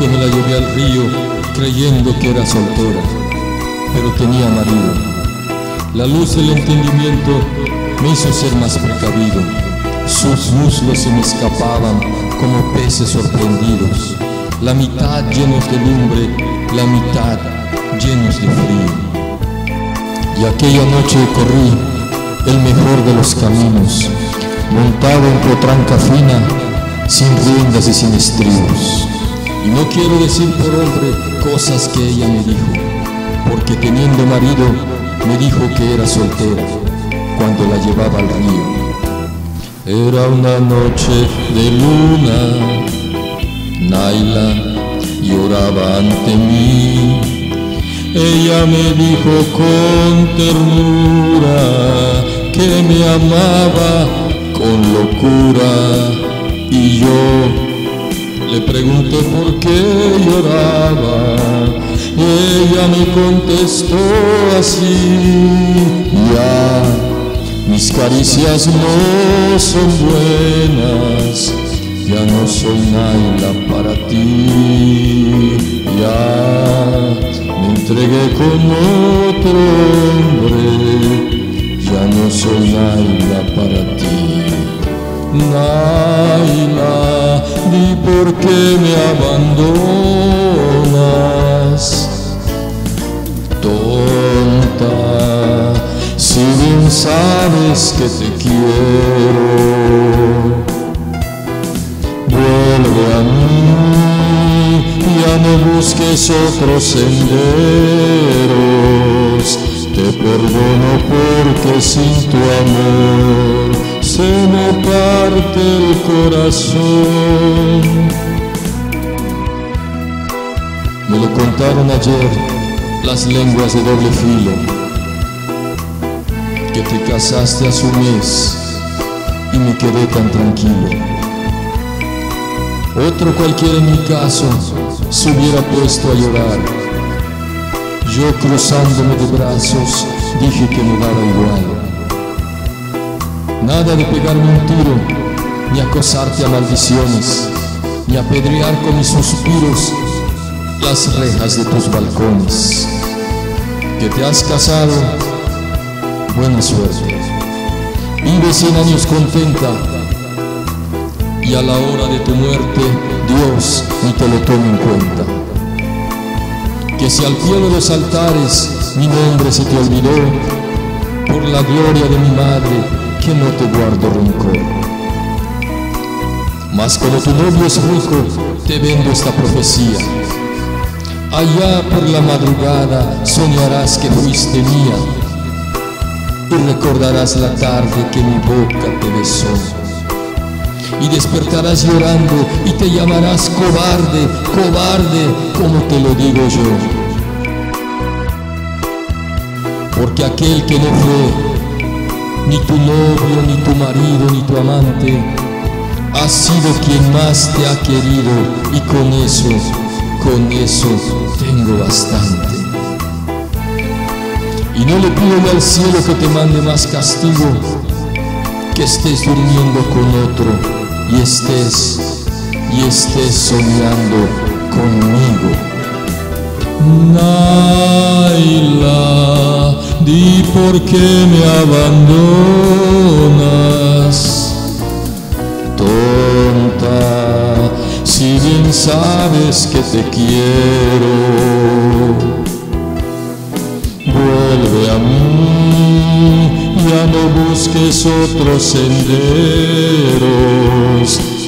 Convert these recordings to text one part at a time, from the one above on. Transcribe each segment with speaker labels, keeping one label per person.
Speaker 1: que me la llevé al río creyendo que era soltera, pero tenía marido. La luz del entendimiento me hizo ser más precavido. Sus muslos se me escapaban como peces sorprendidos, la mitad llenos de lumbre, la mitad llenos de frío. Y aquella noche corrí el mejor de los caminos, montado en potranca fina, sin riendas y sin estribos. Y no quiero decir por hombre cosas que ella me dijo, porque teniendo marido me dijo que era soltera cuando la llevaba al río. Era una noche de luna, Naila lloraba ante mí. Ella me dijo con ternura que me amaba con locura y yo le pregunté por qué lloraba. Ella me contestó así, ya mis caricias no son buenas, ya no soy Naila para ti, ya me entregué con otro hombre, ya no soy Naila para ti. Naila, di por qué me abandonas, tonta, si bien sabes que te quiero, vuelve a mí, ya no busques otros senderos, te perdono porque sin tu amor parte el corazón. Me lo contaron ayer las lenguas de doble filo, que te casaste hace un mes y me quedé tan tranquilo. Otro cualquiera en mi caso se hubiera puesto a llorar. Yo cruzándome de brazos dije que me daba igual. Nada de pegarme un tiro, ni acosarte a maldiciones, ni apedrear con mis suspiros las rejas de tus balcones. Que te has casado, buena suerte. Vive cien años contenta y a la hora de tu muerte Dios ni te lo tome en cuenta. Que si al pie de los altares mi nombre se te olvidó, por la gloria de mi madre, que no te guardo rencor. Mas como tu novio es rico, te vendo esta profecía. Allá por la madrugada soñarás que fuiste mía y recordarás la tarde que mi boca te besó. Y despertarás llorando y te llamarás cobarde, cobarde, como te lo digo yo. Porque aquel que no fue ni tu novio, ni tu marido, ni tu amante, ha sido quien más te ha querido y con eso, con eso tengo bastante. Y no le pido al cielo que te mande más castigo, que estés durmiendo con otro y estés, y estés soñando conmigo. Naila, di por qué me abandonas, si bien sabes que te quiero, vuelve a mí, ya no busques otros senderos,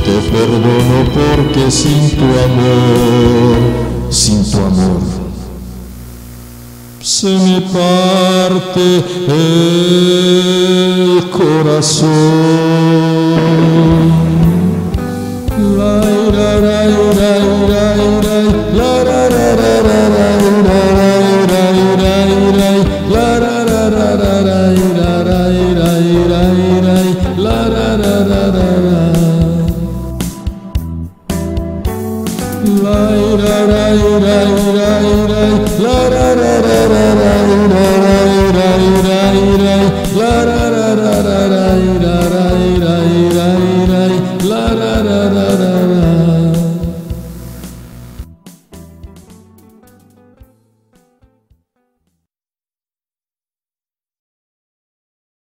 Speaker 1: te perdono porque sin tu amor, sin tu amor se me parte el corazón.